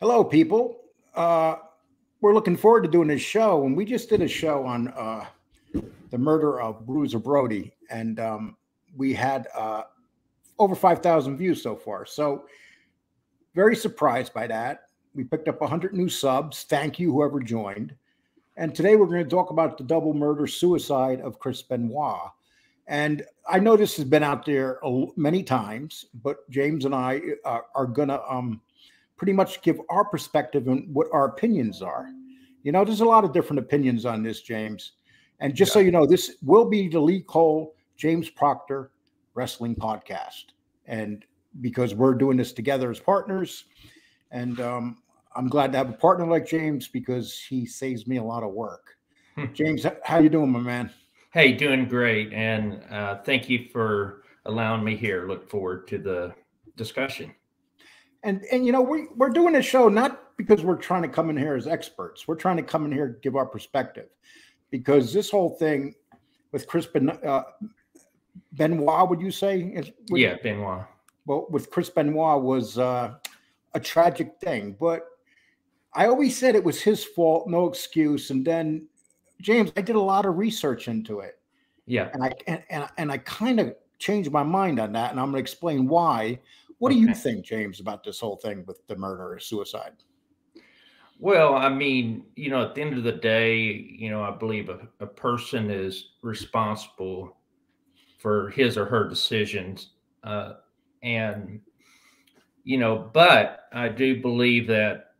Hello, people. Uh, we're looking forward to doing this show, and we just did a show on uh, the murder of Bruiser Brody, and um, we had uh, over five thousand views so far. So, very surprised by that. We picked up hundred new subs. Thank you, whoever joined. And today we're going to talk about the double murder suicide of Chris Benoit. And I know this has been out there many times, but James and I uh, are going to um, pretty much give our perspective and what our opinions are. You know, there's a lot of different opinions on this, James. And just yeah. so you know, this will be the Lee Cole, James Proctor Wrestling Podcast. And because we're doing this together as partners, and um, I'm glad to have a partner like James because he saves me a lot of work. Hmm. James, how you doing, my man? Hey, doing great, and uh, thank you for allowing me here. Look forward to the discussion. And and you know we we're doing this show not because we're trying to come in here as experts. We're trying to come in here to give our perspective, because this whole thing with Chris ben, uh, Benoit, would you say? Is, would, yeah, Benoit. Well, with Chris Benoit was uh, a tragic thing, but I always said it was his fault, no excuse. And then, James, I did a lot of research into it. Yeah. And I and and, and I kind of changed my mind on that, and I'm going to explain why. What do you think, James, about this whole thing with the murder or suicide? Well, I mean, you know, at the end of the day, you know, I believe a, a person is responsible for his or her decisions. Uh, and, you know, but I do believe that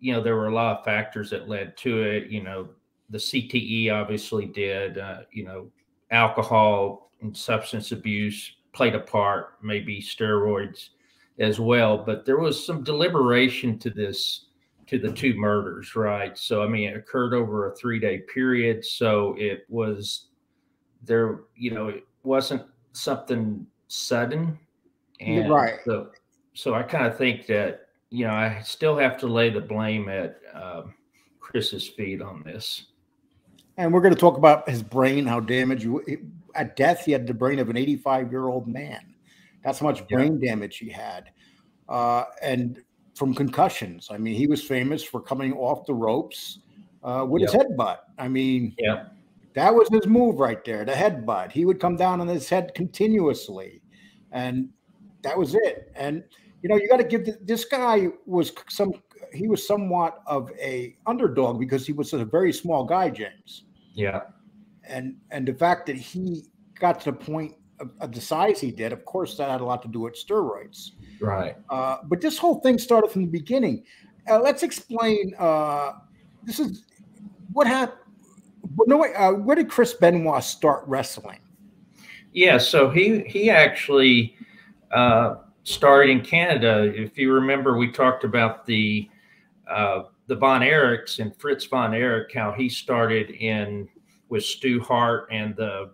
you know, there were a lot of factors that led to it. You know, the CTE obviously did. Uh, you know, alcohol and substance abuse played a part, maybe steroids as well. But there was some deliberation to this, to the two murders, right? So, I mean, it occurred over a three day period. So it was there, you know, it wasn't something sudden. And right. So, so I kind of think that you know, I still have to lay the blame at um, Chris's feet on this. And we're going to talk about his brain, how damaged at death he had the brain of an 85 year old man. That's how much brain yeah. damage he had, uh, and from concussions. I mean, he was famous for coming off the ropes uh, with yep. his headbutt. I mean, yeah, that was his move right there, the headbutt. He would come down on his head continuously, and that was it. And you know, you got to give the, this guy was some he was somewhat of a underdog because he was a very small guy, James. Yeah. And and the fact that he got to the point of, of the size he did, of course, that had a lot to do with steroids. Right. Uh, but this whole thing started from the beginning. Uh, let's explain. Uh, this is what happened. No, uh, where did Chris Benoit start wrestling? Yeah, so he he actually uh, started in Canada. If you remember, we talked about the uh, the Von Erichs and Fritz Von Erich, how he started in with Stu Hart and the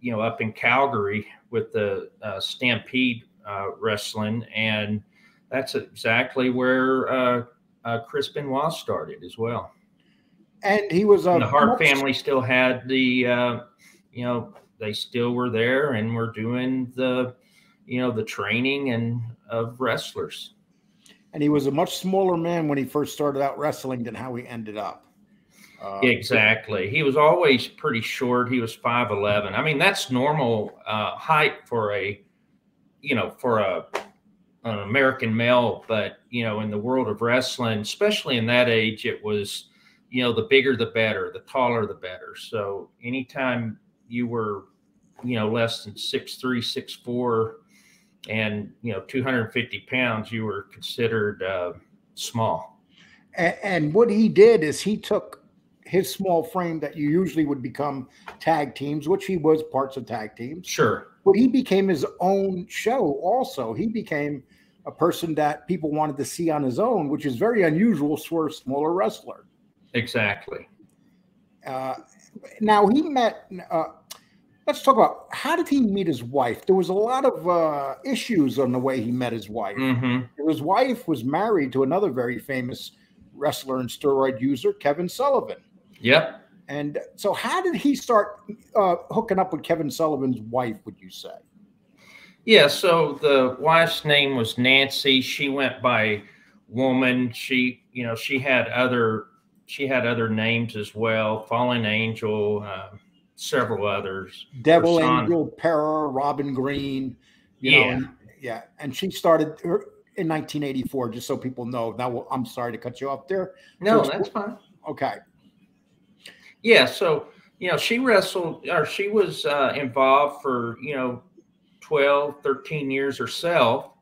you know up in Calgary with the uh, Stampede uh, wrestling, and that's exactly where uh, uh, Chris Benoit started as well. And he was on the Hart family still had the uh, you know they still were there and were doing the you know, the training and of wrestlers. And he was a much smaller man when he first started out wrestling than how he ended up. Uh, exactly. He was always pretty short. He was 5'11. I mean, that's normal uh, height for a, you know, for a, an American male. But, you know, in the world of wrestling, especially in that age, it was, you know, the bigger the better, the taller the better. So anytime you were, you know, less than six three, six four, and you know 250 pounds you were considered uh, small and, and, what he did is he took his small frame that you usually would become tag teams which he was parts of tag teams sure but he became his own show also he became a person that people wanted to see on his own which is very unusual for a smaller wrestler exactly uh, now he met uh, let's talk about how did he meet his wife? There was a lot of uh, issues on the way he met his wife. Mm-hmm. His wife was married to another very famous wrestler and steroid user, Kevin Sullivan. Yep. And so, how did he start uh, hooking up with Kevin Sullivan's wife? Would you say? Yeah. So the wife's name was Nancy. She went by woman. She, you know, she had other she had other names as well. Fallen Angel, uh, several others. Devil Angel, Para, Robin Green. yeah, know, yeah, and she started in 1984. Just so people know. Now, I'm sorry to cut you off there. No, so that's fine. Okay. Yeah, so you know, she wrestled or she was uh, involved for you know 12, 13 years herself,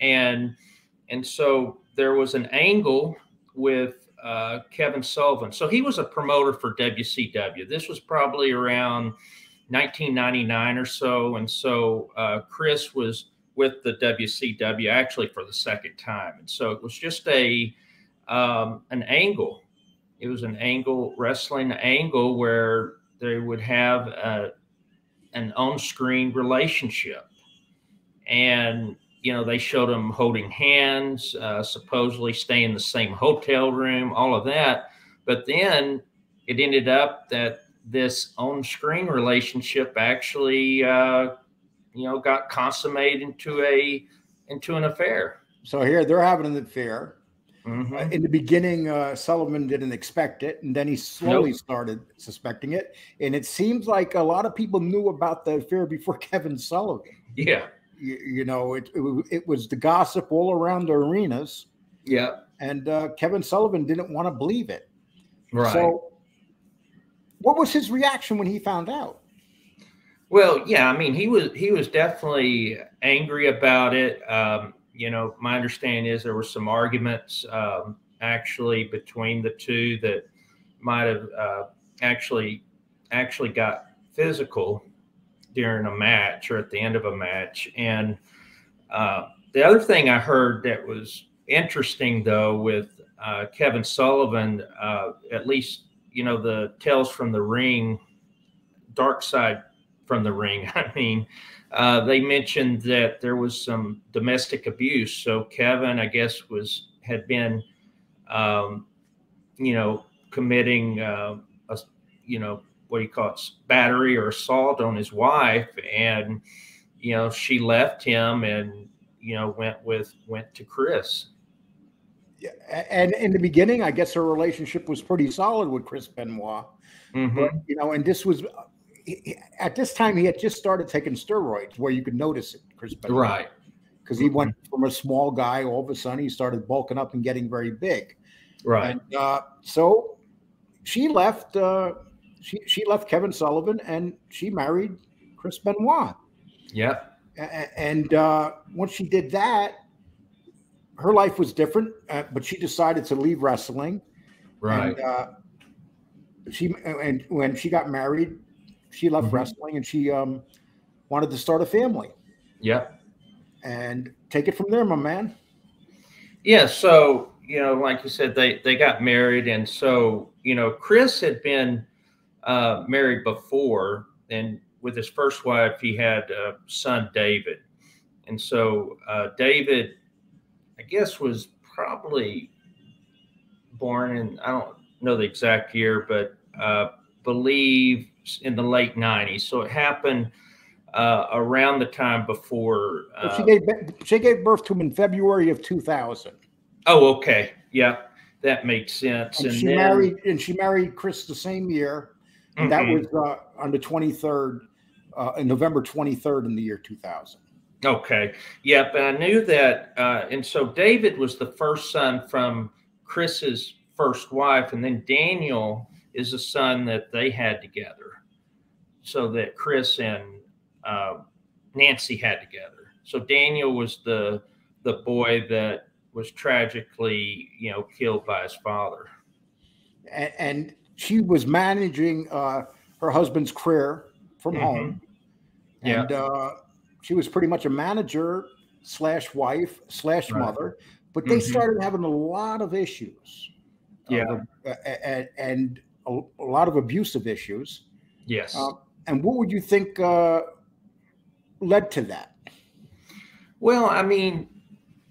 and and so there was an angle with uh, Kevin Sullivan. So he was a promoter for WCW. This was probably around 1999 or so. And so uh, Chris was with the WCW actually for the second time. And so it was just a um, an angle. It was an angle wrestling angle where they would have a, an on-screen relationship, and you know, they showed them holding hands, uh, supposedly staying in the same hotel room, all of that. But then it ended up that this on-screen relationship actually, uh, you know, got consummated into a into an affair. So here they're having an affair. Mm-hmm. Uh, in the beginning, uh, Sullivan didn't expect it, and then he slowly nope. started suspecting it. And it seems like a lot of people knew about the affair before Kevin Sullivan. Yeah, you, you know, it, it, it was the gossip all around the arenas. Yeah. And uh, Kevin Sullivan didn't want to believe it. Right. So, what was his reaction when he found out? Well, yeah, I mean, he was he was definitely angry about it. Um, you know, my understanding is there were some arguments um, actually between the two that might have uh, actually actually got physical during a match or at the end of a match. And uh, the other thing I heard that was interesting, though, with uh, Kevin Sullivan, uh, at least, you know, the Tales from the Ring, Dark Side from the Ring, I mean, uh, they mentioned that there was some domestic abuse. So Kevin, I guess, was had been, um, you know, committing, uh, a, you know, what do you call it, battery or assault on his wife, and you know she left him and you know went with went to Chris. Yeah, and in the beginning, I guess her relationship was pretty solid with Chris Benoit. Mm-hmm. But, you know, and this was at this time he had just started taking steroids, where you could notice it, Chris Benoit. Right. Because he went from a small guy, all of a sudden he started bulking up and getting very big. Right. And uh, so she left. Uh, she she left Kevin Sullivan and she married Chris Benoit. Yeah. And uh, once she did that, her life was different. Uh, but she decided to leave wrestling. Right. And, uh, she and when she got married, she loved mm-hmm. wrestling and she um, wanted to start a family. Yeah. And take it from there, my man. Yeah. So you know, like you said, they they got married, and so you know, Chris had been uh, married before, and with his first wife, he had a son David, and so uh, David, I guess, was probably born in I don't know the exact year, but uh, believe in the late '90s. So it happened uh, around the time before. Well, she uh, gave she gave birth to him in February of 2000. Oh, okay, yeah, that makes sense. And, and she then, married and she married Chris the same year. Mm-hmm. That was uh, on the 23rd, uh, November 23rd in the year 2000. Okay. Yeah, but I knew that. Uh, and so David was the first son from Chris's first wife, and then Daniel is a son that they had together. So that Chris and uh, Nancy had together. So Daniel was the the boy that was tragically, you know, killed by his father. And, and she was managing uh, her husband's career from mm-hmm. home. Yeah. And uh, she was pretty much a manager slash wife slash right. mother, but they mm-hmm. started having a lot of issues. Yeah. Uh, and, and a, a, lot of abusive issues. Yes. Uh, and what would you think uh, led to that? Well, I mean,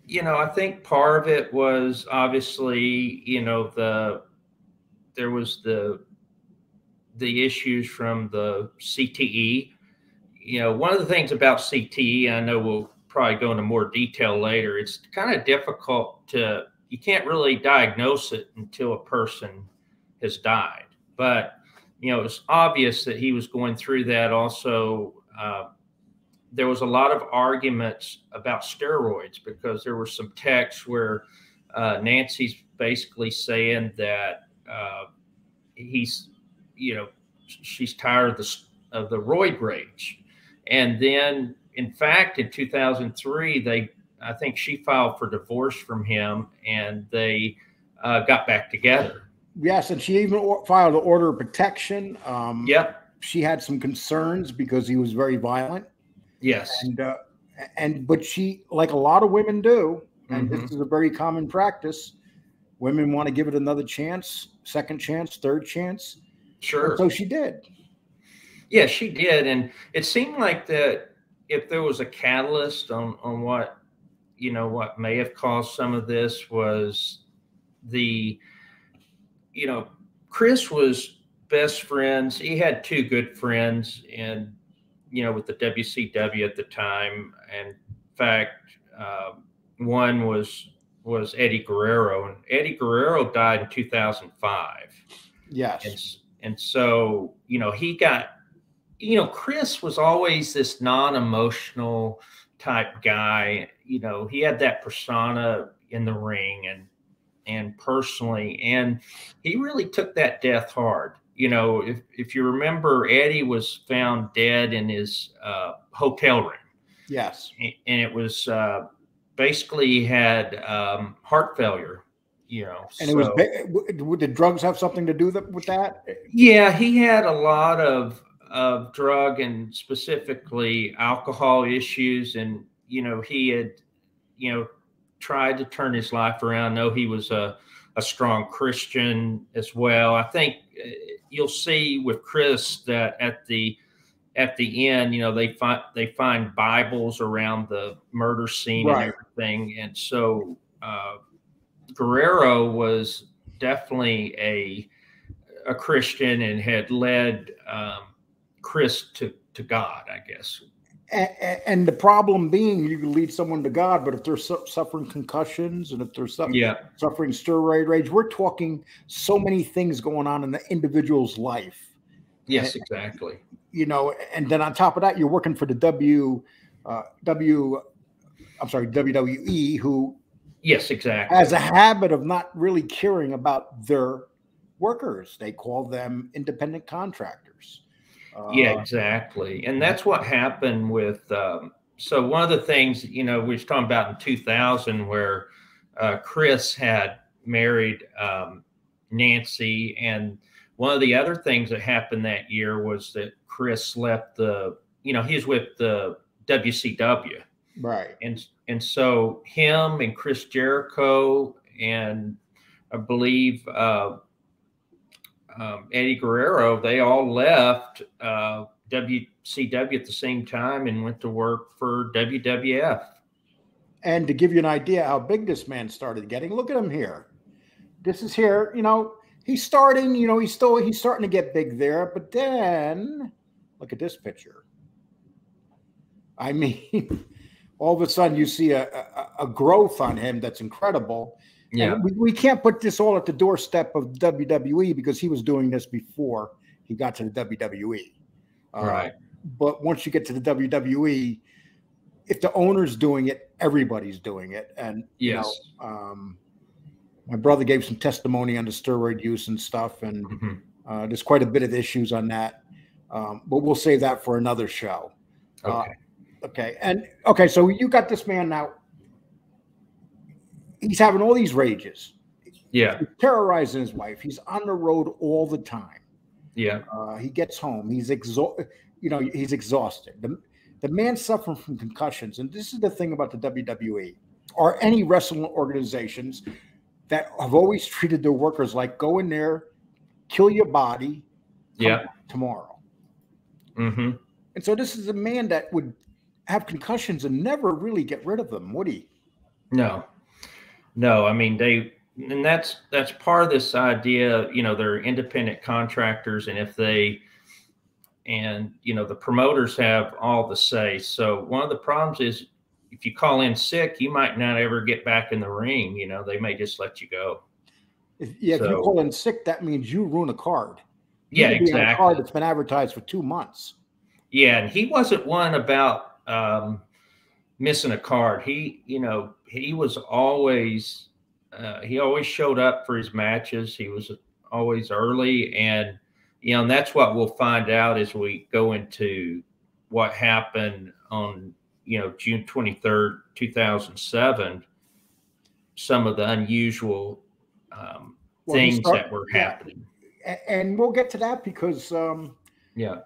you know, I think part of it was obviously, you know, the there was the the issues from the CTE. You know, one of the things about CTE, I know we'll probably go into more detail later. It's kind of difficult to you can't really diagnose it until a person has died. But you know, it's obvious that he was going through that. Also, uh, there was a lot of arguments about steroids because there were some texts where uh, Nancy's basically saying that uh, he's, you know, she's tired of the of the roid rage, and then in fact in 2003 they I think she filed for divorce from him, and they uh, got back together. Yes, and she even filed an order of protection. Um, yep. She had some concerns because he was very violent. Yes. And uh, and but she, like a lot of women do, and mm-hmm. this is a very common practice. Women want to give it another chance, second chance, third chance. Sure. And so she did. Yeah, she did, and it seemed like that if there was a catalyst on on what you know what may have caused some of this was the you know chris was best friends. He had two good friends and you know with the wcw at the time. And in fact uh, one was was eddie guerrero and eddie guerrero died in 2005 yes. And, and so you know he got you know chris was always this non-emotional type guy. You know, he had that persona in the ring and and personally, and he really took that death hard. You know, if if you remember, Eddie was found dead in his uh, hotel room. Yes, and it was uh, basically he had um, heart failure. You know, and so, it was did drugs have something to do with that? Yeah, he had a lot of of drug and specifically alcohol issues and you know he had you know tried to turn his life around know he was a, a strong christian as well i think uh, you'll see with chris that at the at the end you know they find they find bibles around the murder scene right. and everything and so uh, guerrero was definitely a a christian and had led um, Chris to to God, I guess. And, the problem being, you can lead someone to God, but if they're su- suffering concussions and if they're su- yeah. suffering steroid rage, we're talking so many things going on in the individual's life. Yes, and, exactly. You know, and then on top of that, you're working for the W, uh, W, I'm sorry, WWE, who yes, exactly, has a habit of not really caring about their workers. They call them independent contractors yeah, uh, exactly. And that's what happened with. Um, so one of the things you know we was talking about in 2000 where uh, Chris had married um, Nancy, and one of the other things that happened that year was that Chris left the. You know, he's with the WCW, right? And and so him and Chris Jericho and I believe uh, um, Eddie Guerrero, they all left uh, WCW at the same time and went to work for WWF. And to give you an idea how big this man started getting, look at him here. This is here, you know, he's starting, you know, he's still he's starting to get big there, but then look at this picture. I mean, all of a sudden you see a, a, a growth on him that's incredible. Yeah. We, we can't put this all at the doorstep of WWE because he was doing this before he got to the WWE. Uh, right. But once you get to the WWE, if the owner's doing it, everybody's doing it. And yes. You know, um, my brother gave some testimony on the steroid use and stuff, and mm-hmm. uh, there's quite a bit of issues on that. Um, but we'll save that for another show. Uh, okay. Uh, okay. And okay, so you got this man now he's having all these rages. Yeah. He's terrorizing his wife. He's on the road all the time. Yeah. Uh, he gets home. He's exhausted. You know, he's exhausted. The, the man suffering from concussions. And this is the thing about the WWE or any wrestling organizations that have always treated their workers like go in there, kill your body, yeah, tomorrow. Mm-hmm. And so this is a man that would have concussions and never really get rid of them, would he? No, no, I mean they and that's that's part of this idea, you know, they're independent contractors and if they and you know the promoters have all the say. So one of the problems is if you call in sick, you might not ever get back in the ring. You know, they may just let you go. If, yeah, so, if you call in sick, that means you ruin a card. You yeah, exactly. a card that's been advertised for two months. Yeah, and he wasn't one about um, missing a card. He, you know, he was always uh, he always showed up for his matches. He was always early, and you know, and that's what we'll find out as we go into what happened on you know June 23rd 2007 some of the unusual um, well, things start, that were happening and we'll get to that because um, yeah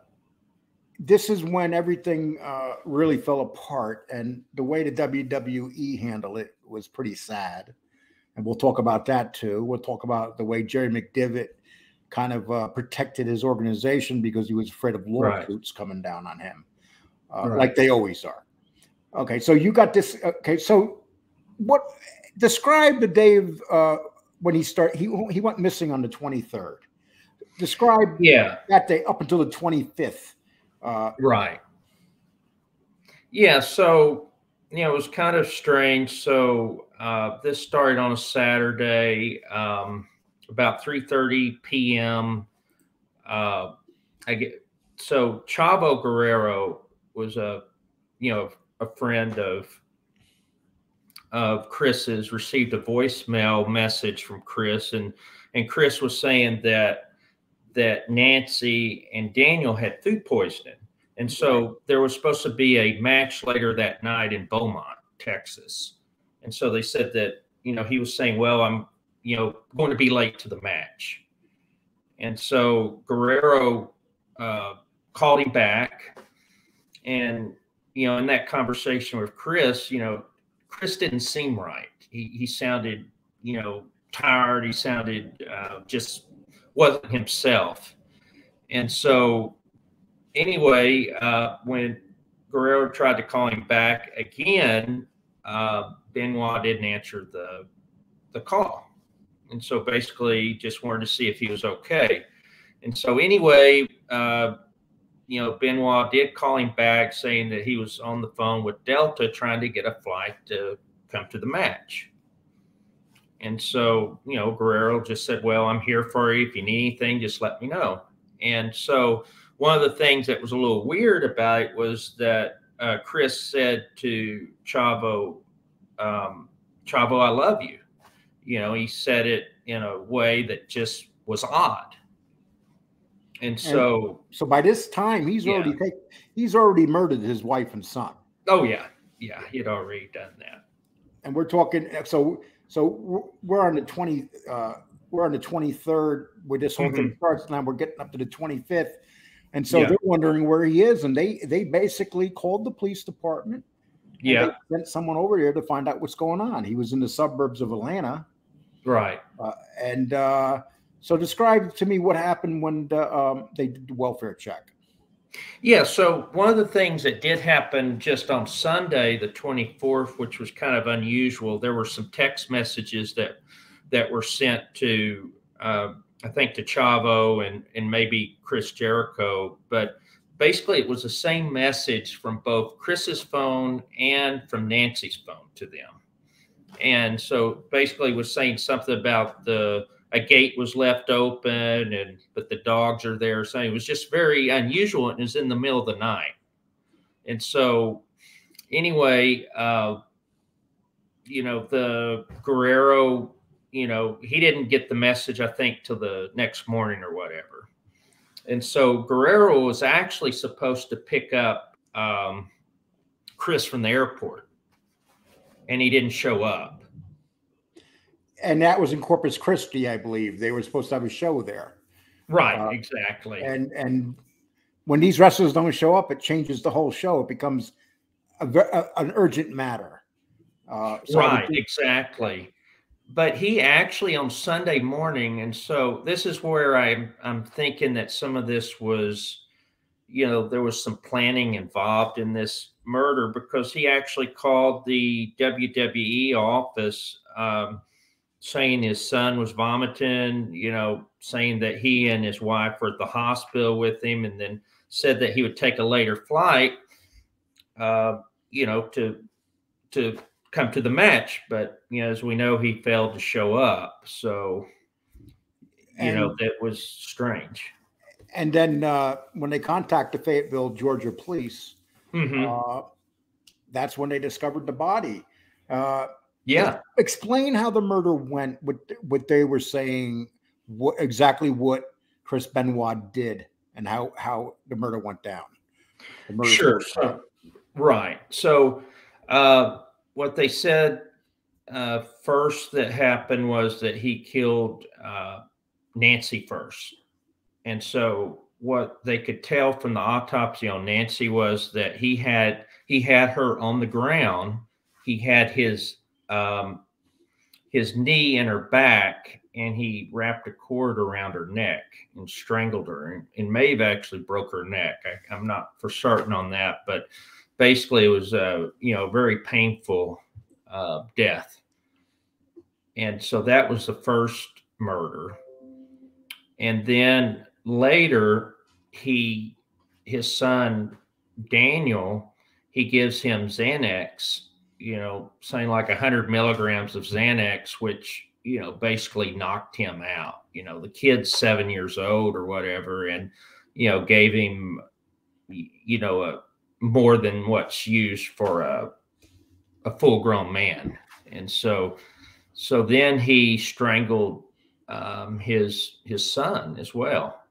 this is when everything uh, really fell apart and the way the wwe handled it was pretty sad and we'll talk about that too we'll talk about the way jerry McDevitt kind of uh, protected his organization because he was afraid of lawsuits right. coming down on him uh, right. like they always are Okay, so you got this. Okay, so what? Describe the day of uh, when he started. He he went missing on the twenty third. Describe yeah that day up until the twenty fifth. Uh, right. Yeah. So you know it was kind of strange. So uh, this started on a Saturday, um, about three thirty p.m. Uh, I get so Chavo Guerrero was a you know a friend of of Chris's received a voicemail message from Chris, and and Chris was saying that that Nancy and Daniel had food poisoning, and so there was supposed to be a match later that night in Beaumont, Texas, and so they said that you know he was saying, well, I'm you know going to be late to the match, and so Guerrero uh, called him back, and you know, in that conversation with Chris, you know, Chris didn't seem right. He, he sounded, you know, tired. He sounded uh, just wasn't himself. And so, anyway, uh, when Guerrero tried to call him back again, uh, Benoit didn't answer the the call, and so basically just wanted to see if he was okay. And so, anyway, uh, you know, Benoit did call him back saying that he was on the phone with Delta trying to get a flight to come to the match. And so, you know, Guerrero just said, Well, I'm here for you. If you need anything, just let me know. And so, one of the things that was a little weird about it was that uh, Chris said to Chavo, um, Chavo, I love you. You know, he said it in a way that just was odd. And so, and so by this time, he's yeah. already take, he's already murdered his wife and son. Oh yeah, yeah, he'd already done that. And we're talking. So so we're on the twenty. Uh, we're on the twenty third where this whole mm-hmm. thing starts. Now we're getting up to the twenty fifth, and so yeah. they're wondering where he is, and they they basically called the police department. Yeah, sent someone over there to find out what's going on. He was in the suburbs of Atlanta, right? Uh, and uh, so describe to me what happened when the, um, they did the welfare check. Yeah, so one of the things that did happen just on Sunday, the 24th, which was kind of unusual, there were some text messages that that were sent to uh, I think to Chavo and and maybe Chris Jericho, but basically it was the same message from both Chris's phone and from Nancy's phone to them. And so basically was saying something about the a gate was left open and but the dogs are there. So it was just very unusual and it was in the middle of the night. And so anyway uh you know the guerrero you know he didn't get the message i think till the next morning or whatever. And so guerrero was actually supposed to pick up um chris from the airport and he didn't show up and that was in Corpus Christi, I believe. They were supposed to have a show there. Right, uh, exactly. And and when these wrestlers don't show up, it changes the whole show. It becomes a, a, an urgent matter. Uh, so right, exactly. But he actually on Sunday morning, and so this is where I'm I'm thinking that some of this was, you know, there was some planning involved in this murder because he actually called the WWE office. Um, saying his son was vomiting, you know, saying that he and his wife were at the hospital with him, and then said that he would take a later flight, uh, you know, to to come to the match, but you know, as we know, he failed to show up. So, you And- know, that was strange. And then uh, when they contact the Fayetteville, Georgia police, Mhm. uh, that's when they discovered the body. Uh, yeah. explain how the murder went. What what they were saying, what exactly what Chris Benoit did, and how how the murder went down. Murder Sure. So, right. So, uh, what they said uh, first that happened was that he killed uh, Nancy first. And so, what they could tell from the autopsy on Nancy was that he had he had her on the ground. He had his um, his knee in her back, and he wrapped a cord around her neck and strangled her, and, and may have actually broke her neck. I, I'm not for certain on that, but basically, it was a you know very painful uh, death, and so that was the first murder, and then later he his son Daniel he gives him Xanax, you know, saying like 100 milligrams of Xanax, which, you know, basically knocked him out. You know, the kid's seven years old or whatever, and, you know, gave him, you know, a, more than what's used for a, a full grown man. And so, so then he strangled um, his his son as well.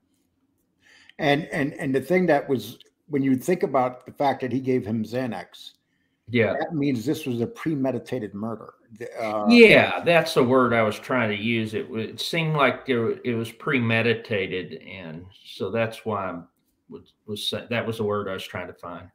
And and and the thing that was when you think about the fact that he gave him Xanax, Yeah. that means this was a premeditated murder. Uh, yeah, that's the word I was trying to use. It, it seemed like there it was premeditated, and so that's why I was, was that was the word I was trying to find.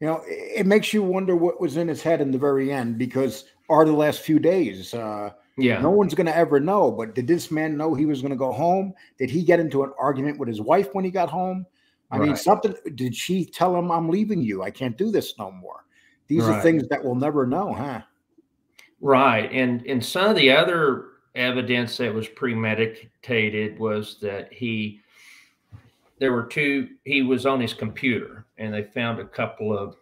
You know, it, it makes you wonder what was in his head in the very end because are the last few days. Uh, Yeah, No one's going to ever know. But did this man know he was going to go home? Did he get into an argument with his wife when he got home? I mean, something. Did she tell him, "I'm leaving you. I can't do this no more"? These are things that we'll never know, huh? right. And and some of the other evidence that was premeditated was that he there were two. He was on his computer, and they found a couple of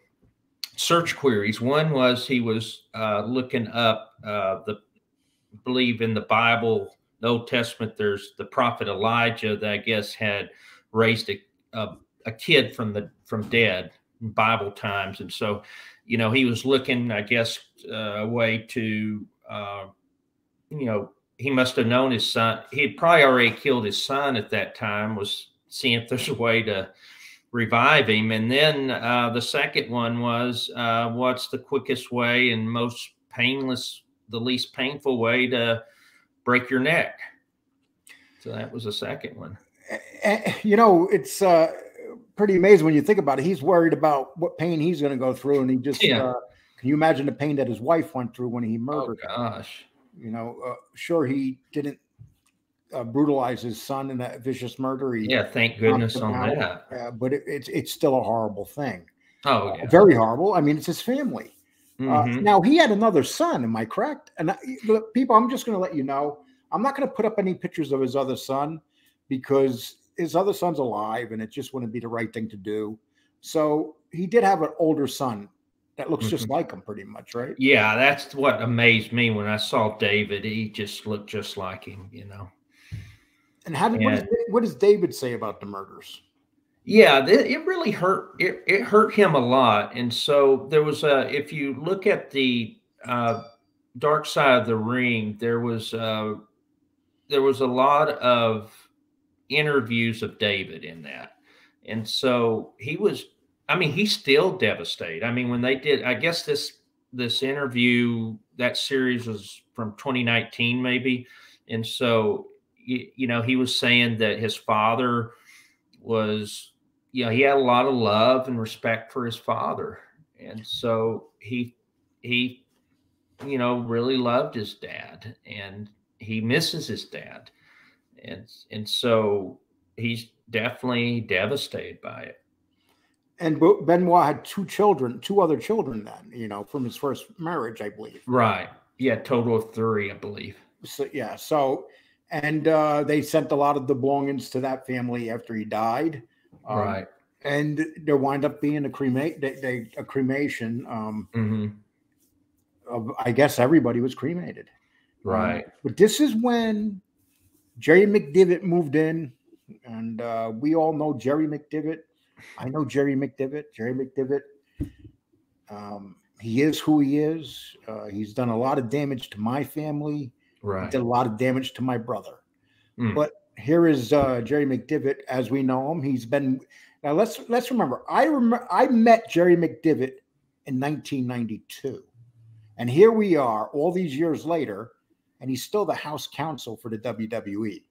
search queries. One was he was uh, looking up uh, the believe in the Bible, the Old Testament. There's the prophet Elijah that I guess had raised a a, a kid from the from dead Bible times, and so you know he was looking, I guess, uh, a way to uh, you know he must have known his son. He had probably already killed his son at that time. Was seeing if there's a way to revive him. And then uh, the second one was uh, what's the quickest way and most painless, the least painful way to break your neck? So that was the second one. You know, it's uh, pretty amazing when you think about it. He's worried about what pain he's going to go through, and he just Yeah. uh, can you imagine the pain that his wife went through when he Oh murdered? her? gosh. You know, uh, sure he didn't uh, brutalize his son in that vicious murder. He, Yeah, thank goodness on out. that. uh, but it, it's it's still a horrible thing. Oh Uh, yeah. Very horrible. I mean, it's his family. Uh, Mhm. now he had another son. Am I correct? And I, look, people, I'm just going to let you know. I'm not going to put up any pictures of his other son because his other son's alive, and it just wouldn't be the right thing to do. So he did have an older son that looks just like him, pretty much, right? Yeah, that's what amazed me when I saw David. He just looked just like him, you know. And how did what, Yeah. does, what does David say about the murders? Yeah, it really hurt. It, it hurt him a lot, and so there was a. If you look at the uh, dark side of the ring, there was uh, there was a lot of interviews of David in that, and so he was. I mean, he's still devastated. I mean, when they did, I guess this this interview that series was from 2019, maybe, and so you, you know he was saying that his father was you know he had a lot of love and respect for his father and so he he you know really loved his dad and he misses his dad and and so he's definitely devastated by it And Benoit had two children, two other children then, you know, from his first marriage, I believe. right yeah total of three i believe So yeah, so and uh, they sent a lot of the belongings to that family after he died. Um, right And there wind up being a cremate, they, they, a cremation. Um, hmm of, I guess everybody was cremated. Right. Um, but this is when Jerry McDevitt moved in, and uh, we all know Jerry McDevitt. I know Jerry McDevitt. Jerry McDevitt. Um, he is who he is. Uh, he's done a lot of damage to my family. Right. He did a lot of damage to my brother. Mm. But here is uh, Jerry McDevitt as we know him. He's been now. Let's let's remember. I remember I met Jerry McDivitt in 1992, and here we are all these years later, and he's still the house counsel for the WWE.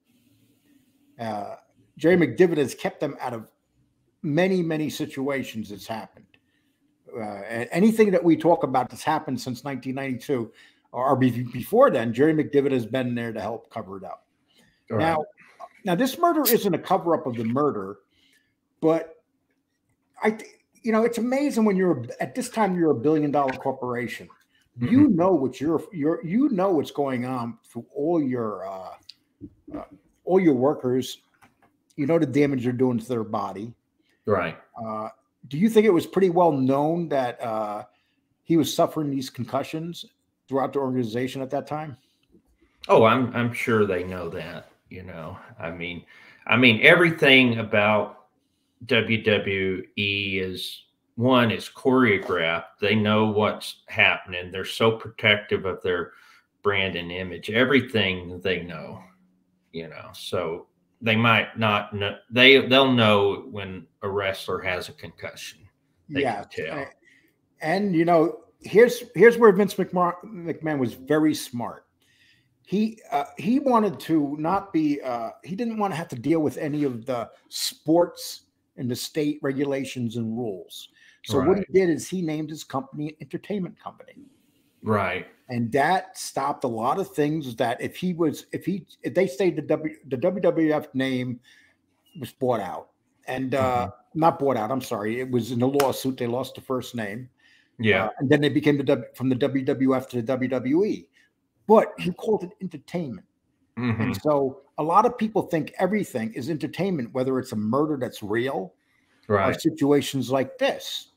Uh, Jerry McDevitt has kept them out of many many situations that's happened. Uh, anything that we talk about that's happened since 1992 or before then, Jerry McDevitt has been there to help cover it up. Right. Now, now this murder isn't a cover up of the murder, but I, th- you know, it's amazing when you're at this time you're a billion dollar corporation. You Mhm. know what you're you're you know what's going on through all your uh, uh, all your workers. You know the damage they're doing to their body. right. Uh, do you think it was pretty well known that uh, he was suffering these concussions throughout the organization at that time? Oh, I'm I'm sure they know that. You know, I mean, I mean everything about WWE is one is choreographed. They know what's happening. They're so protective of their brand and image. Everything they know. You know, so they might not know. They they'll know when a wrestler has a concussion. They yeah, and- and you know, here's here's where Vince McMahon, McMahon was very smart. He uh, he wanted to not be uh, he didn't want to have to deal with any of the sports and the state regulations and rules. So what he did is he named his company Entertainment Company. Right. and that stopped a lot of things that if he was if he if they stayed the w the wwf name was bought out and uh not bought out i'm sorry it was in a lawsuit they lost the first name Yeah. uh, and then they became the w, from the wwf to the wwe but he called it entertainment Mhm. and so a lot of people think everything is entertainment whether it's a murder that's real right. or situations like this.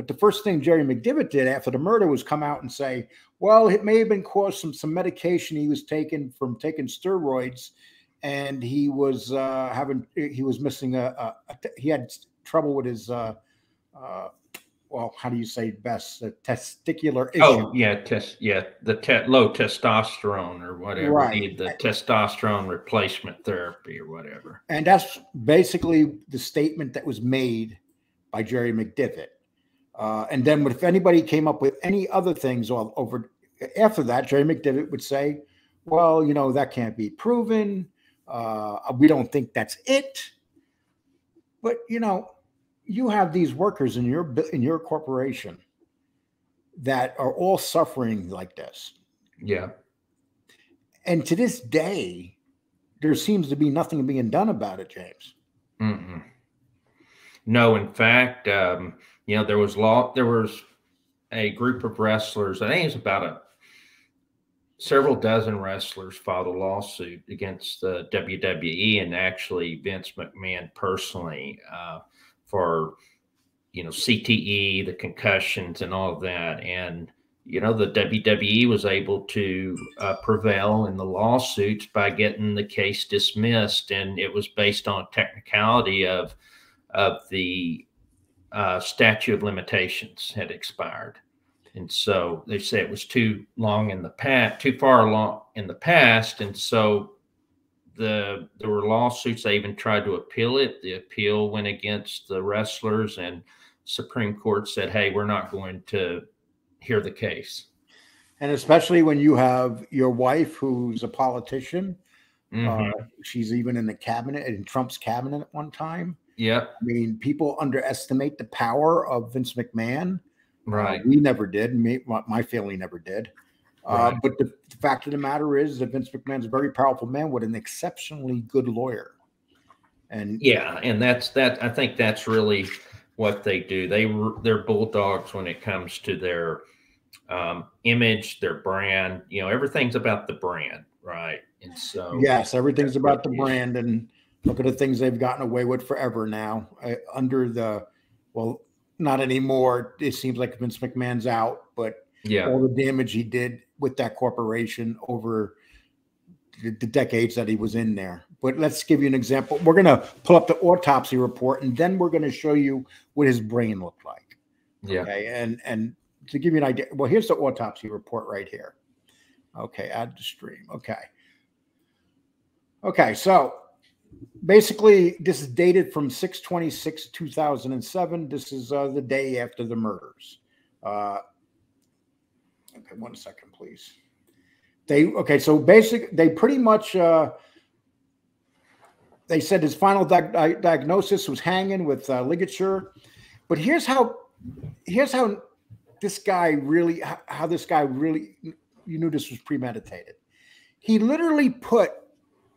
But the first thing Jerry McDevitt did after the murder was come out and say, well, it may have been caused some some medication he was taking from taking steroids, and he was uh, having he was missing a, a, a he had trouble with his uh, uh, well, how do you say best the testicular issue. Oh yeah, test yeah the te- low testosterone or whatever. Right. Need the testosterone replacement therapy or whatever. And that's basically the statement that was made by Jerry McDevitt. Uh, and then if anybody came up with any other things all over after that, Jerry McDevitt would say, well, you know, that can't be proven. Uh, we don't think that's it. But, you know, you have these workers in your in your corporation that are all suffering like this. Yeah. And to this day, there seems to be nothing being done about it, James. Mm-mm. No, in fact, um, you know there was law. There was a group of wrestlers. I think it's about a several dozen wrestlers filed a lawsuit against the WWE and actually Vince McMahon personally uh, for you know CTE, the concussions, and all of that. And you know the WWE was able to uh, prevail in the lawsuits by getting the case dismissed, and it was based on technicality of of the uh, statute of limitations had expired. And so they say it was too long in the past, too far along in the past. And so the there were lawsuits. They even tried to appeal it. The appeal went against the wrestlers, and Supreme Court said, "Hey, we're not going to hear the case." And especially when you have your wife who's a politician, Mhm. uh, she's even in the cabinet, in Trump's cabinet at one time. Yep. I mean, people underestimate the power of Vince McMahon. Uh, Right. we never did. Me, my, my family never did. Uh, Right. but the, the fact of the matter is that Vince McMahon's a very powerful man with an exceptionally good lawyer. And Yeah, and that's that. I think that's really what they do. They they're bulldogs when it comes to their um, image, their brand. You know, everything's about the brand, right? And so yes, everything's about the brand. And look at the things they've gotten away with forever now uh, under the, well, not anymore. It seems like Vince McMahon's out, but Yeah. all the damage he did with that corporation over the, the decades that he was in there. But let's give you an example. We're going to pull up the autopsy report, and then we're going to show you what his brain looked like. Yeah. Okay, and and to give you an idea, well, here's the autopsy report right here. Okay, add to stream. Okay. Okay, so basically, this is dated from 626 2007. This is uh, the day after the murders. Uh, okay, one second, please. They okay, so basic, they pretty much uh, they said his final di- di- diagnosis was hanging with uh, ligature, but here's how here's how this guy really how, how this guy really you knew this was premeditated. He literally put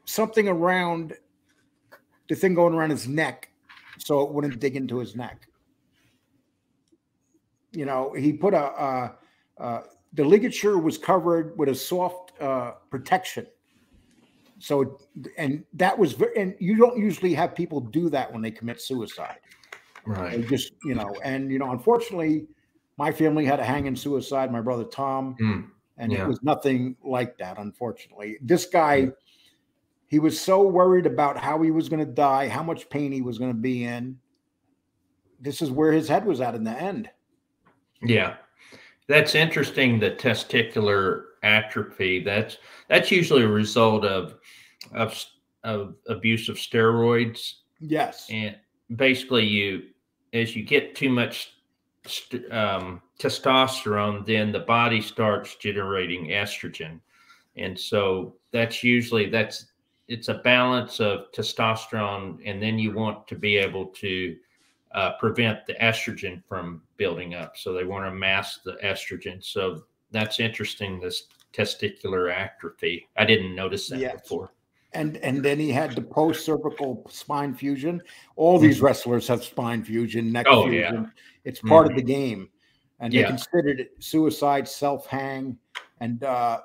something around the thing going around his neck so it wouldn't dig into his neck. You know, he put a, uh, uh, the ligature was covered with a soft uh, protection. So, and that was, ve- and you don't usually have people do that when they commit suicide. They Right. just, you know, and, you know, unfortunately, my family had a hanging suicide, my brother Tom, Mm. and Yeah. it was nothing like that, unfortunately. This guy, he was so worried about how he was going to die, how much pain he was going to be in. This is where his head was at in the end. Yeah. That's interesting. The testicular atrophy. That's that's usually a result of of of abuse of steroids, Yes. and basically you as you get too much st- um, testosterone, then the body starts generating estrogen, and so that's usually that's it's a balance of testosterone, and then you want to be able to uh, prevent the estrogen from building up. So they want to mask the estrogen. So that's interesting. This testicular atrophy. I didn't notice that Yes. before. and and then he had the post cervical spine fusion. All these wrestlers have spine fusion, neck Mm-hmm. Oh, yeah. It's part of the game, and they Yeah. considered it suicide, self hang, and uh,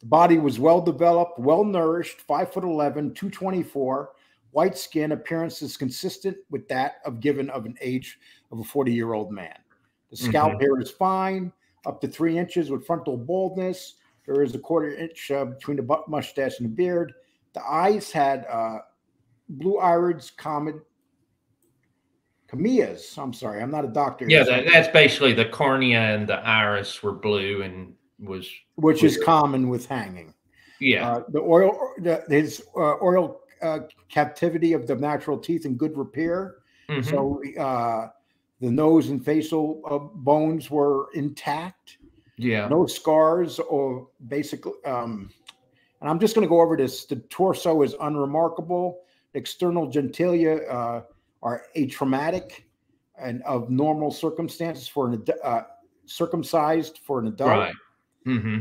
the body was well developed, well nourished, five foot 11, 224, white skin. Appearance is consistent with that of given of an age of a 40 year old man. The scalp Mm-hmm. hair is fine, up to three inches with frontal baldness. There is a quarter inch uh, between the butt mustache and the beard. The eyes had uh, blue irids, common Camillas. I'm sorry, I'm not a doctor. Yeah, that, that's basically the cornea and the iris were blue and was which is common with hanging. yeah. Uh, the oil, the, his uh, oil uh, captivity of the natural teeth in good repair. Mhm. So uh, the nose and facial uh, bones were intact. yeah. no scars or basically um and i'm just going to go over this the torso is unremarkable external genitalia uh, are atraumatic and of normal circumstances for an ad- uh, circumcised for an adult Right. Hmm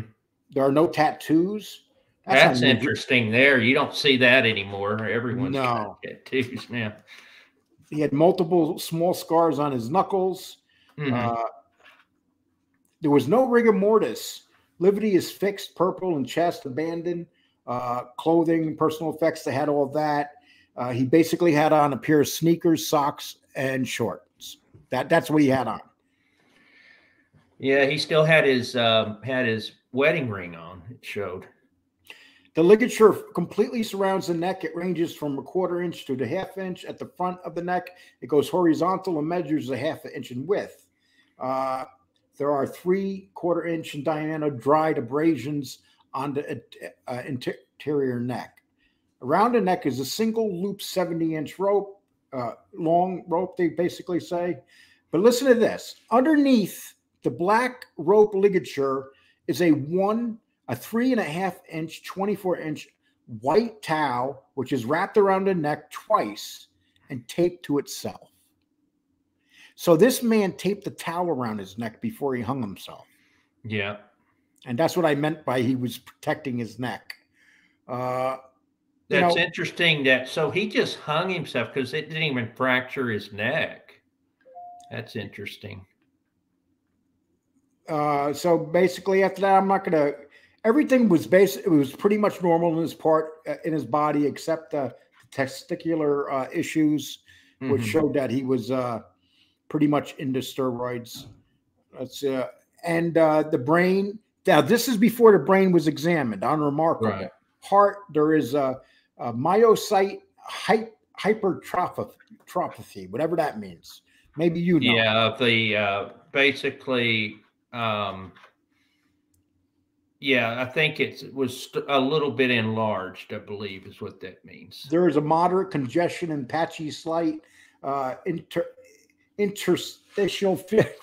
there are no tattoos That's unusual. interesting. There, you don't see that anymore. Everyone's No. got tattoos now. he had multiple small scars on his knuckles Mhm. Uh, there was no rigor mortis. Livity is fixed, purple, and chest abandoned. Uh, clothing, personal effects, they had all that. Uh, he basically had on a pair of sneakers, socks, and shorts. That that's what he had on. Yeah, he still had his um, had his wedding ring on. It showed. The ligature completely surrounds the neck. It ranges from a quarter inch to the half inch at the front of the neck. It goes horizontal and measures a half an inch in width. Uh, there are three quarter inch in diameter dried abrasions on the uh, interior neck. Around the neck is a single loop 70 inch rope, uh, long rope, they basically say. But listen to this underneath the black rope ligature is a one a three and a half inch, 24 inch white towel, which is wrapped around the neck twice and taped to itself. So this man taped the towel around his neck before he hung himself. Yeah. And that's what I meant by he was protecting his neck. Uh, That's know- interesting. That so he just hung himself because it didn't even fracture his neck. That's interesting. Uh, so basically, after that, I'm not gonna. Everything was basic. It was pretty much normal in his part uh, in his body, except the testicular uh, issues, which Mhm. showed that he was uh, pretty much into steroids. Let's uh, and uh, the brain. Now, this is before the brain was examined. Unremarkable. Right. Heart. There is a, a myocyte hy- hypertrophy, whatever that means. Maybe you know. Yeah, the uh, basically, um, yeah, I think it was st- a little bit enlarged. I believe is what that means. There is a moderate congestion and patchy slight uh, inter, interstitial.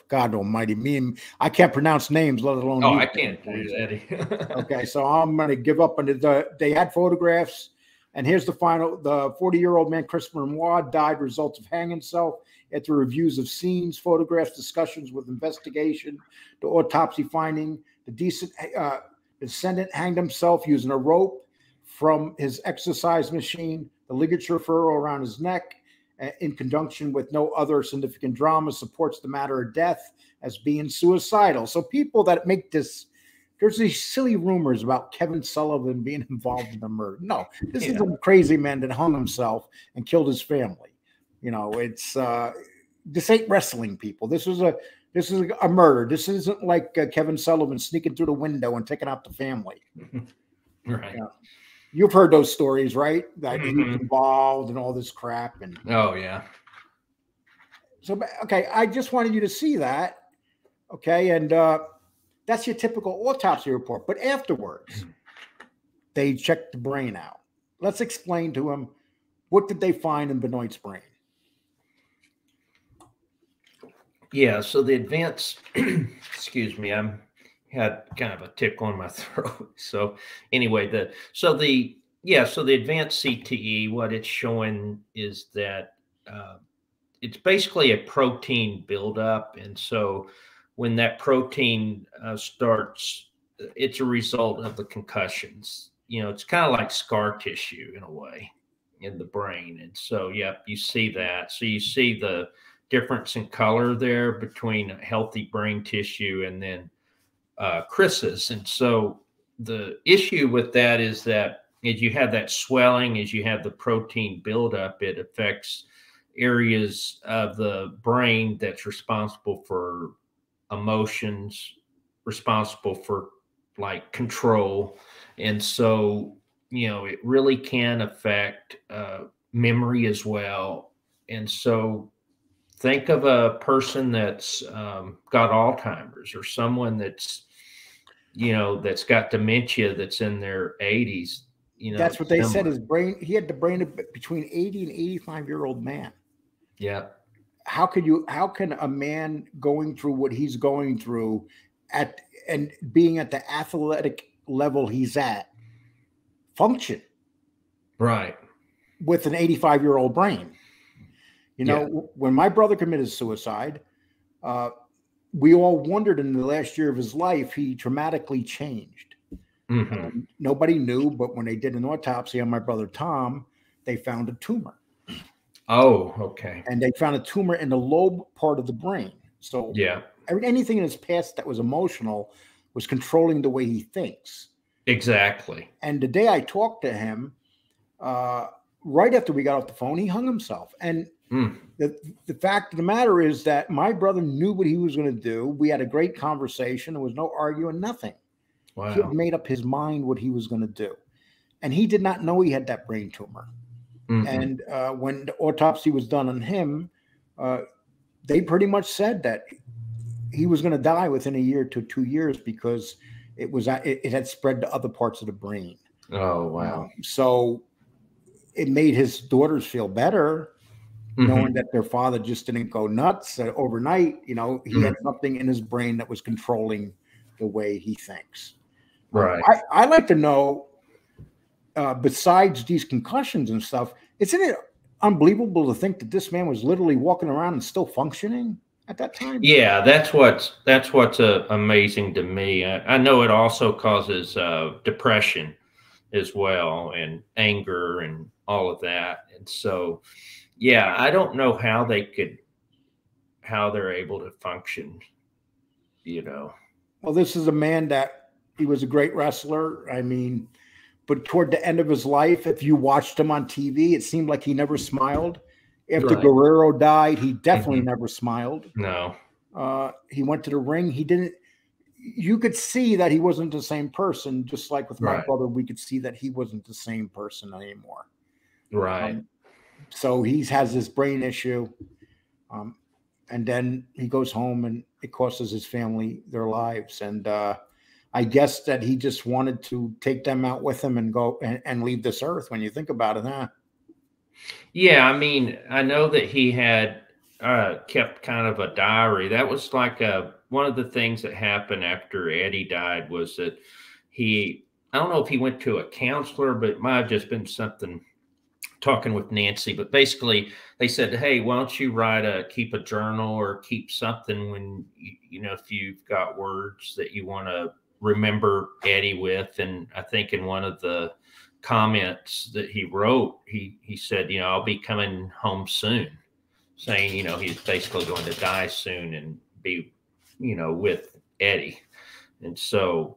God Almighty, me and I can't pronounce names, let alone. Oh. I can't do that. Okay, so I'm going to give up on. The, they had photographs, and here's the final. The 40 year old man, Christopher Moore, died results of hanging himself after reviews of scenes, photographs, discussions with investigation, the autopsy finding. The decent uh, descendant hanged himself using a rope from his exercise machine, the ligature furrow around his neck, uh, in conjunction with no other significant drama, supports the matter of death as being suicidal. So people that make this there's these silly rumors about Kevin Sullivan being involved in the murder. No, this is a crazy man that hung himself and killed his family. You know, it's uh this ain't wrestling people. This is a this is a murder. This isn't like uh, Kevin Sullivan sneaking through the window and taking out the family. right. Yeah. You've heard those stories, right? That he's Mhm. involved and all this crap. And Oh yeah. so, okay, I just wanted you to see that. Okay, and uh, that's your typical autopsy report. But afterwards, they checked the brain out. Let's explain to him what did they find in Benoit's brain. Yeah, so the advanced, excuse me, I'm had kind of a tick on my throat. So anyway, the so the yeah, so the advanced CTE, what it's showing is that uh, it's basically a protein buildup, and so when that protein uh, starts, it's a result of the concussions. You know, it's kind of like scar tissue in a way in the brain, and so yep, you see that. So you see the difference in color there between healthy brain tissue and then uh, Chris's. And so the issue with that is that as you have that swelling, as you have the protein buildup, it affects areas of the brain that's responsible for emotions, responsible for like control. And so, you know, it really can affect uh, memory as well. And so, think of a person that's um, got Alzheimer's or someone that's, you know, that's got dementia that's in their 80s. You know, That's what they said. similar. His brain, he had the brain of between 80 and 85 year old man. Yeah. How could you, how can a man going through what he's going through at and being at the athletic level he's at function? Right. with an 85 year old brain. You know, Yeah. when my brother committed suicide, uh, we all wondered in the last year of his life, he dramatically changed. hmm Um, nobody knew, but when they did an autopsy on my brother Tom, they found a tumor. Oh, okay. And they found a tumor in the lobe part of the brain. So Yeah. anything in his past that was emotional was controlling the way he thinks. Exactly. And the day I talked to him, uh, right after we got off the phone, he hung himself. And Mm. the, the fact of the matter is that my brother knew what he was going to do. We had a great conversation. There was no arguing, nothing. He Wow. had made up his mind what he was going to do. And he did not know he had that brain tumor. Mhm. And uh, when the autopsy was done on him, uh, they pretty much said that he was going to die within a year to two years because it was it, it had spread to other parts of the brain. oh, wow. Um, so it made his daughters feel better Mhm. knowing that their father just didn't go nuts uh, overnight. You know, he had Mm-hmm. something in his brain that was controlling the way he thinks. Right. I, I like to know, uh, besides these concussions and stuff, isn't it unbelievable to think that this man was literally walking around and still functioning at that time? Yeah, that's what's that's what's uh, amazing to me. I, I know it also causes uh, depression as well, and anger, and all of that. And so, yeah, I don't know how they could, how they're able to function. You know, Well, this is a man that he was a great wrestler. I mean, but toward the end of his life, if you watched him on TV, it seemed like he never smiled. After Right. Guerrero died, he definitely Mhm. never smiled. no, Uh, he went to the ring. He didn't. you could see that he wasn't the same person. Just like with my Right. brother, we could see that he wasn't the same person anymore. Right. Um, so he has this brain issue, um, and then he goes home and it costs his family their lives. And uh, I guess that he just wanted to take them out with him and go and, and leave this earth. When you think about it, huh? Yeah, I mean, I know that he had uh, kept kind of a diary. That was like a one of the things that happened after Eddie died was that he I don't know if he went to a counselor, but it might have just been something talking with Nancy. But basically, they said, "Hey, why don't you write a keep a journal or keep something when you, you know if you've got words that you want to remember Eddie with?" And I think in one of the comments that he wrote, he he said, "You know, I'll be coming home soon," saying, you know, he's basically going to die soon and be, you know, with Eddie. And so,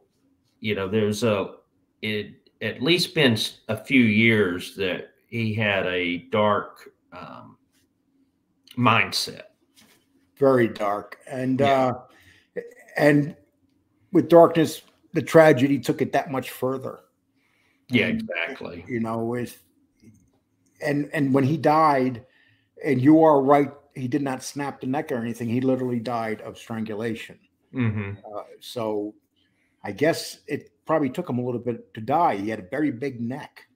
you know, there's a it at least been a few years that he had a dark um, mindset. Very dark, and Yeah. uh, and with darkness, the tragedy took it that much further. Yeah, And, exactly. you know with and and when he died and you are right he did not snap the neck or anything. He literally died of strangulation. Hmm uh, so i guess it probably took him a little bit to die. He had a very big neck.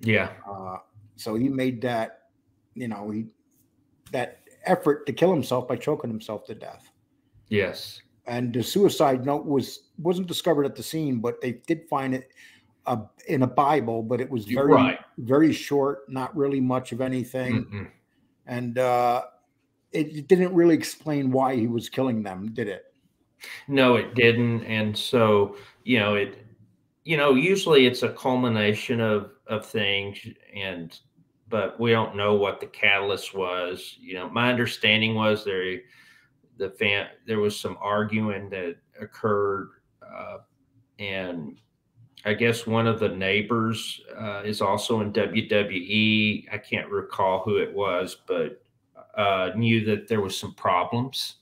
Yeah, uh, so he made that you know he that effort to kill himself by choking himself to death. Yes, and the suicide note was wasn't discovered at the scene but they did find it uh, in a bible but it was very right. very short not really much of anything Mm-mm. and uh, it, it didn't really explain why he was killing them, did it? No, it didn't. And so, you know, it, you know, usually it's a culmination of of things, and but we don't know what the catalyst was. You know, my understanding was there, the fan, there was some arguing that occurred, uh, and I guess one of the neighbors uh, is also in WWE. I can't recall who it was, but uh, knew that there was some problems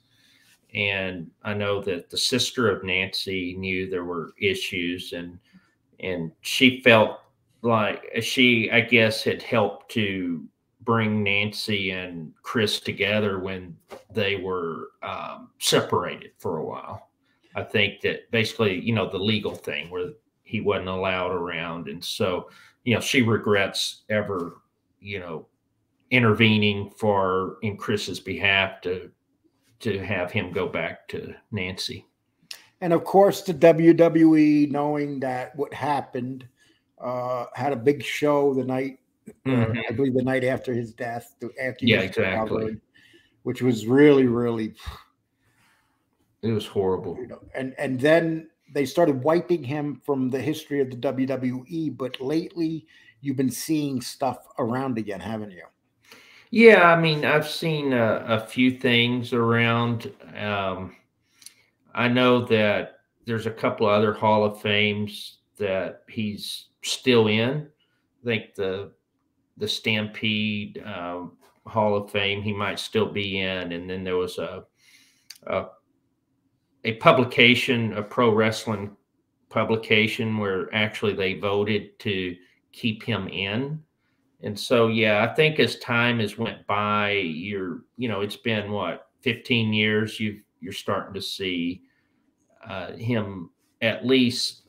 and I know that the sister of Nancy knew there were issues, and and she felt like she, I guess, had helped to bring Nancy and Chris together when they were um, separated for a while. I think that basically, you know, the legal thing where he wasn't allowed around, and so you know, she regrets ever, you know, intervening for in Chris's behalf to to have him go back to Nancy. And of course, the WWE, knowing that what happened, uh, had a big show the night, Mhm. I believe, the night after his death. After Yeah, exactly. Which was really, really, It was horrible. you know, and and then they started wiping him from the history of the WWE. But lately, you've been seeing stuff around again, haven't you? Yeah, I mean, I've seen a, a few things around. Um, I know that there's a couple other Hall of Fames that he's still in. I think the the Stampede um, Hall of Fame he might still be in, and then there was a a, a publication, a pro wrestling publication, where actually they voted to keep him in. And so, yeah, I think as time has went by, you're, you know, it's been what 15 years. You've you're starting to see uh, him at least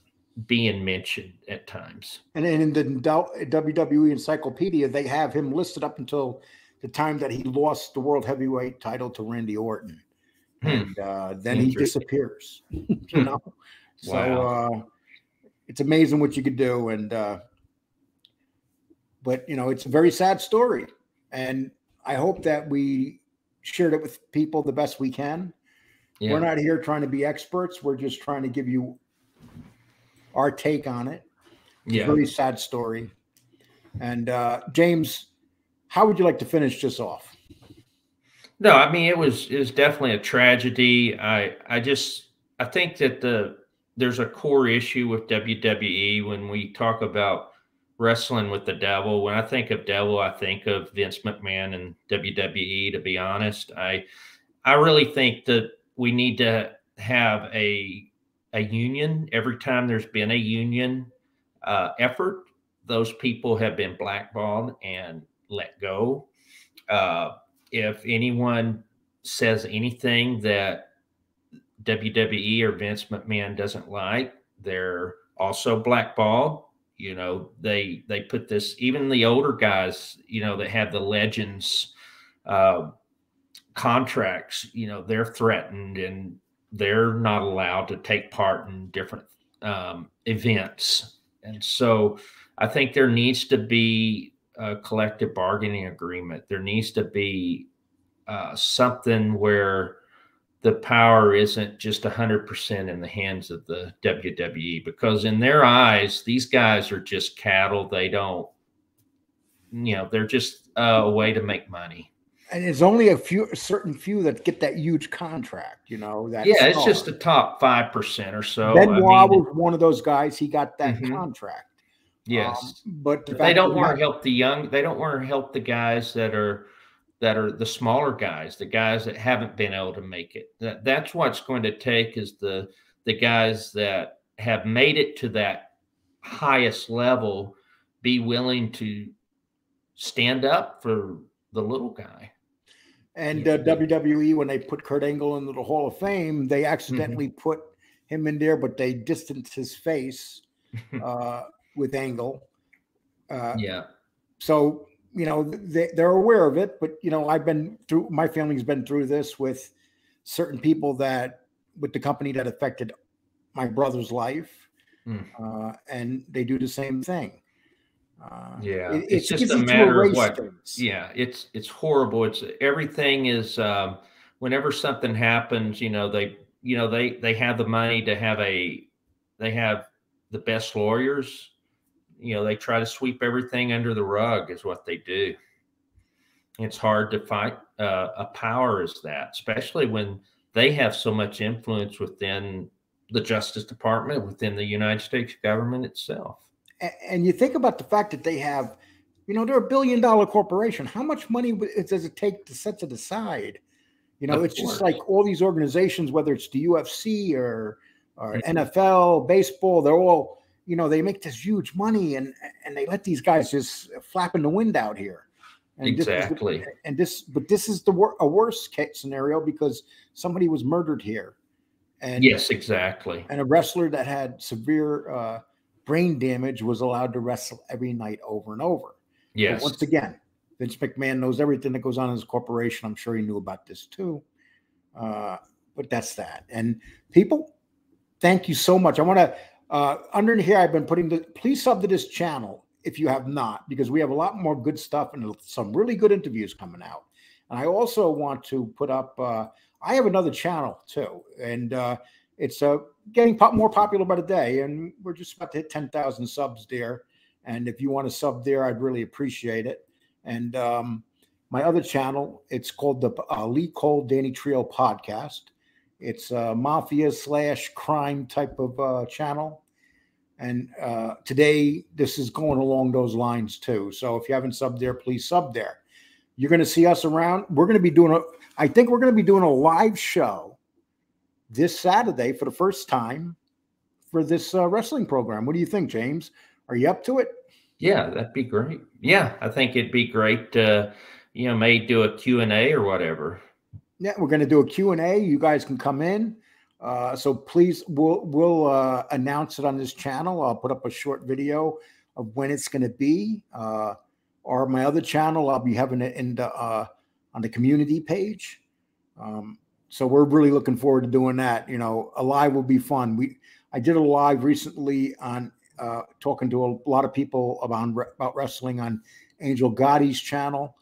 being mentioned at times. And in the WWE Encyclopedia, they have him listed up until the time that he lost the World Heavyweight title to Randy Orton. Hmm. And uh, then he disappears. you Hmm. know? So Wow. uh, it's amazing what you could do. And, uh, but, you know, it's a very sad story. And I hope that we shared it with people the best we can. Yeah. We're not here trying to be experts. We're just trying to give you our take on it. yeah. Very sad story. And uh, James, how would you like to finish this off? No, I mean it was it was definitely a tragedy. I I just I think that the there's a core issue with WWE when we talk about wrestling with the devil. When I think of devil, I think of Vince McMahon and WWE. To be honest, I I really think that we need to have a a union. Every time there's been a union uh, effort, those people have been blackballed and let go. Uh, if anyone says anything that WWE or Vince McMahon doesn't like, they're also blackballed. You know, they they put this even the older guys, you know, that have the legends uh, contracts, you know, they're threatened and they're not allowed to take part in different um, events. And so I think there needs to be a collective bargaining agreement. There needs to be uh, something where the power isn't just 100% in the hands of the WWE because in their eyes these guys are just cattle they don't you know they're just uh, a way to make money and it's only a few a certain few that get that huge contract you know that yeah it's just the top 5% or so Benoit I mean, was one of those guys he got that mm-hmm. contract yes um, but the they don't want to help the young they don't want to help the guys that are that are the smaller guys, the guys that haven't been able to make it. That, that's what's going to take is the the guys that have made it to that highest level be willing to stand up for the little guy. And uh, WWE, when they put Kurt Angle into the Hall of Fame, they accidentally mm-hmm. put him in there, but they distanced his face uh, with Angle. Uh, yeah. So you know they, they're aware of it but you know i've been through my family's been through this with certain people that with the company that affected my brother's life mm. uh, and they do the same thing uh, yeah it, it's, it's just a matter of what things. yeah it's it's horrible. It's everything is um, whenever something happens you know they you know they they have the money to have a they have the best lawyers. You know they try to sweep everything under the rug is what they do. It's hard to fight uh, a power as that especially when they have so much influence within the justice department within the united states government itself and you think about the fact that they have you know they're a billion dollar corporation. How much money does it take to set it aside you know of it's course. just like all these organizations whether it's the ufc or or mm-hmm. nfl baseball they're all you know they make this huge money and and they let these guys just flap in the wind out here. And exactly. this and this but this is the wor- a worst case scenario because somebody was murdered here. And yes exactly. and a wrestler that had severe uh, brain damage was allowed to wrestle every night over and over. Yes. but once again vince mcmahon knows everything that goes on in his corporation. I'm sure he knew about this too. Uh, but that's that. And people thank you so much. I want to uh, under here, I've been putting the please sub to this channel if you have not, because we have a lot more good stuff and some really good interviews coming out. And I also want to put up. Uh, I have another channel too, and uh, it's uh, getting pop- more popular by the day. And we're just about to hit ten thousand subs there. And if you want to sub there, I'd really appreciate it. And um, my other channel, it's called the uh, Lee Cole Danny Trio podcast. It's a mafia slash crime type of uh, channel. And uh, today, this is going along those lines too. So if you haven't subbed there, please sub there. You're going to see us around. We're going to be doing a, I think we're going to be doing a live show this Saturday for the first time for this uh, wrestling program. What do you think, James? Are you up to it? Yeah, that'd be great. Yeah, I think it'd be great. To, you know, may do a Q and A or whatever. Yeah, we're going to do a Q&A. You guys can come in. Uh, so please, we'll, we'll uh, announce it on this channel. I'll put up a short video of when it's going to be. Uh, or my other channel, I'll be having it in the, uh, on the community page. Um, so we're really looking forward to doing that. You know, a live will be fun. We I did a live recently on uh, talking to a lot of people about about wrestling on Angel Gotti's channel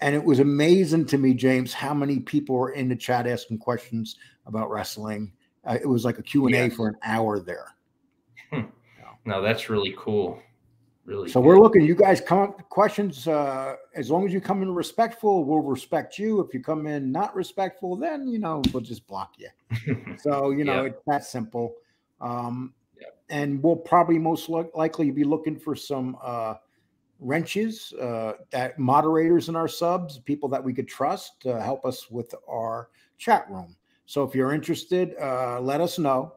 and it was amazing to me james how many people were in the chat asking questions about wrestling uh, it was like a q&a yes. for an hour there hmm. no that's really cool really so good. we're looking you guys come up questions uh, as long as you come in respectful we'll respect you if you come in not respectful then you know we'll just block you so you know yep. it's that simple um, yep. and we'll probably most likely be looking for some uh, wrenches, uh, that moderators in our subs, people that we could trust to help us with our chat room. So if you're interested, uh, let us know.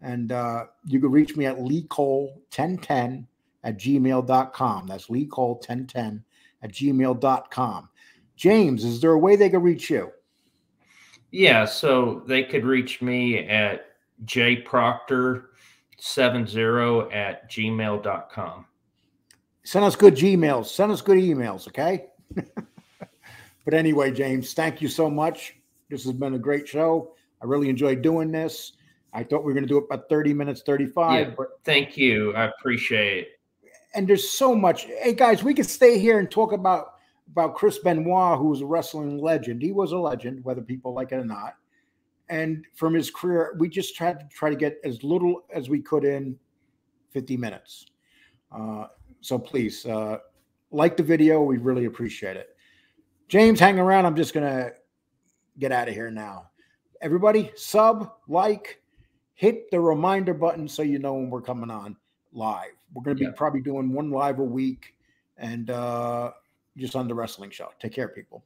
And uh, you can reach me at leecole1010 at gmail.com. That's leecole1010 at gmail.com. James, is there a way they can reach you? Yeah, so they could reach me at jproctor70 at gmail.com. Send us good Gmails. Send us good emails, okay? but anyway, James, thank you so much. This has been a great show. I really enjoyed doing this. I thought we were going to do it about 30 minutes, 35. Yeah, but thank you. I appreciate it. And there's so much. Hey guys, we could stay here and talk about about Chris Benoit, who was a wrestling legend. He was a legend, whether people like it or not. And from his career, we just tried to try to get as little as we could in 50 minutes. Uh, so please uh, like the video. We really appreciate it. James, hang around. I'm just to get out of here now. Everybody, sub, like, hit the reminder button so you know when we're coming on live. We're going to be yeah. probably doing one live a week and uh, just on the wrestling show. Take care, people.